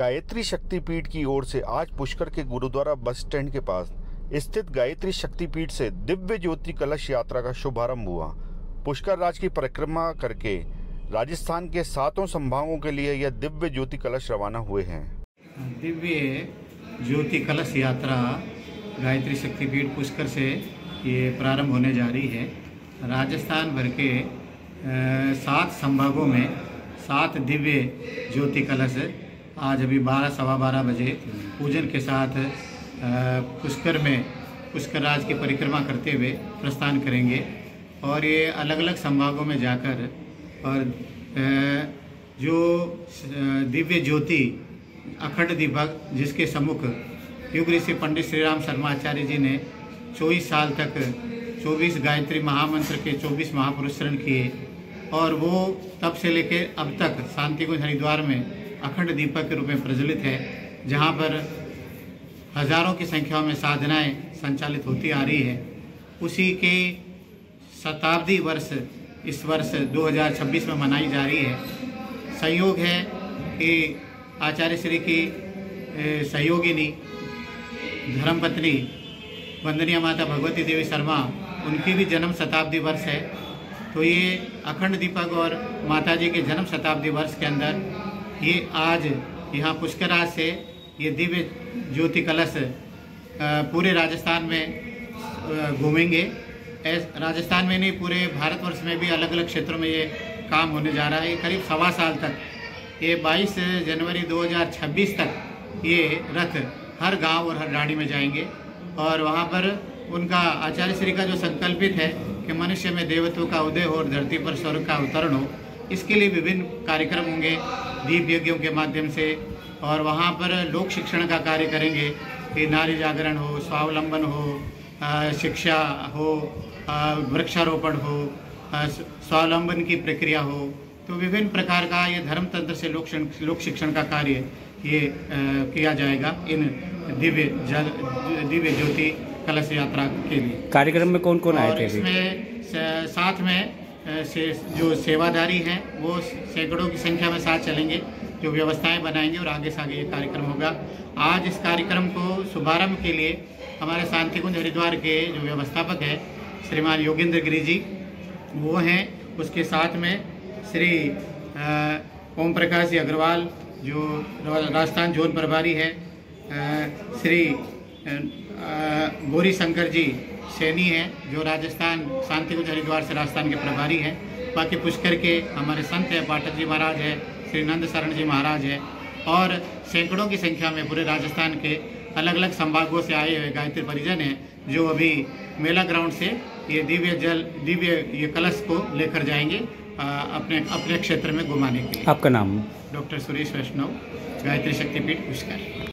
गायत्री शक्तिपीठ की ओर से आज पुष्कर के गुरुद्वारा बस स्टैंड के पास स्थित गायत्री शक्तिपीठ से दिव्य ज्योति कलश यात्रा का शुभारंभ हुआ। पुष्कर राज की परिक्रमा करके राजस्थान के सातों संभागों के लिए यह दिव्य ज्योति कलश रवाना हुए हैं। दिव्य ज्योति कलश यात्रा गायत्री शक्तिपीठ पुष्कर से ये प्रारंभ होने जा रही है। राजस्थान भर के सात संभागों में सात दिव्य ज्योति कलश आज अभी बारह, सवा बारह बजे पूजन के साथ पुष्कर में, पुष्कर राज की परिक्रमा करते हुए प्रस्थान करेंगे। और ये अलग अलग संभागों में जाकर और जो दिव्य ज्योति, अखंड दीपक जिसके सम्मुख युग ऋषि पंडित श्री राम शर्मा आचार्य जी ने 24 साल तक 24 गायत्री महामंत्र के 24 महापुरुषरण किए और वो तब से लेकर अब तक शांति कुंज हरिद्वार में अखंड दीपक के रूप में प्रज्वलित है, जहाँ पर हज़ारों की संख्या में साधनाएँ संचालित होती आ रही है। उसी के शताब्दी वर्ष, इस वर्ष 2026 में मनाई जा रही है। संयोग है कि आचार्य श्री की सहयोगिनी, धर्मपत्नी, वंदनीय माता भगवती देवी शर्मा, उनकी भी जन्म शताब्दी वर्ष है। तो ये अखंड दीपक और माता जी के जन्म शताब्दी वर्ष के अंदर ये आज यहाँ पुष्कराज से ये दिव्य ज्योति कलश पूरे राजस्थान में घूमेंगे। राजस्थान में नहीं, पूरे भारतवर्ष में भी अलग अलग क्षेत्रों में ये काम होने जा रहा है। करीब सवा साल तक, ये 22 जनवरी 2026 तक ये रथ हर गाँव और हर डाणी में जाएँगे। और वहाँ पर उनका आचार्य श्री का जो संकल्पित है कि मनुष्य में देवत्व का उदय हो और धरती पर स्वर्ग का अवतरण हो, इसके लिए विभिन्न कार्यक्रम होंगे। दीप यज्ञों के माध्यम से और वहाँ पर लोक शिक्षण का कार्य करेंगे। कि नारी जागरण हो स्वावलंबन हो शिक्षा हो वृक्षारोपण हो स्वावलंबन की प्रक्रिया हो तो विभिन्न प्रकार का ये धर्म तंत्र से लोक शिक्षण- लोक शिक्षण का कार्य ये किया जाएगा इन दिव्य दिव्य ज्योति कलश यात्रा के लिए। कार्यक्रम में कौन कौन आए थे इसमें साथ में से, जो सेवादारी हैं, वो सैकड़ों की संख्या में साथ चलेंगे, जो व्यवस्थाएँ बनाएँगे और आगे से आगे ये कार्यक्रम होगा। आज इस कार्यक्रम को शुभारंभ के लिए हमारे शांति कुंज हरिद्वार के जो व्यवस्थापक है, श्रीमान योगेंद्र गिरी जी, वो हैं। उसके साथ में श्री ओम प्रकाश जी अग्रवाल, जो राजस्थान जोन प्रभारी है श्री गौरी शंकर जी सैनी हैं जो राजस्थान शांति कुंज हरिद्वार से राजस्थान के प्रभारी हैं। बाकी पुष्कर के हमारे संत हैं पाठक जी महाराज है श्री नंद शरण जी महाराज है। और सैकड़ों की संख्या में पूरे राजस्थान के अलग अलग संभागों से आए हुए गायत्री परिजन हैं जो अभी मेला ग्राउंड से ये दिव्य जल दिव्य ये कलश को लेकर जाएँगे अ, अपने अपने क्षेत्र में घुमाने के लिए। आपका नाम? डॉक्टर सुरेश वैष्णव गायत्री शक्तिपीठ पुष्कर।